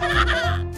Ha ha ha!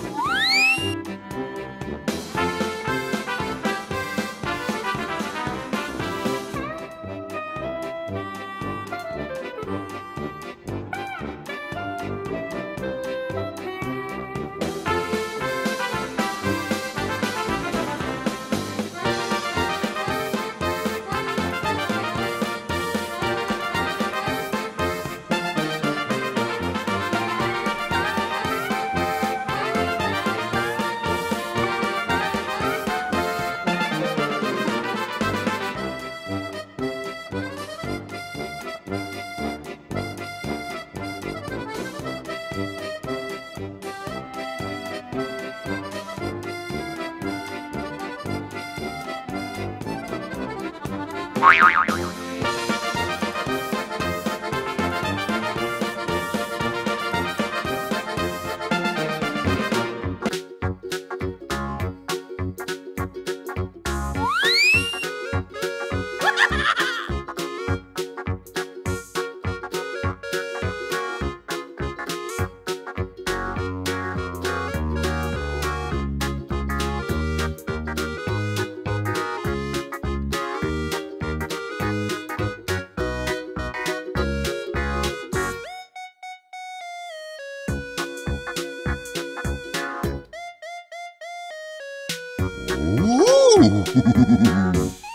はい! Bye. Ooh.